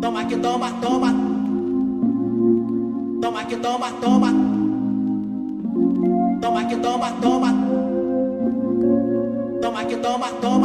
Toma que toma, toma. Toma que toma, toma. Toma que toma, toma. Toma que toma, toma.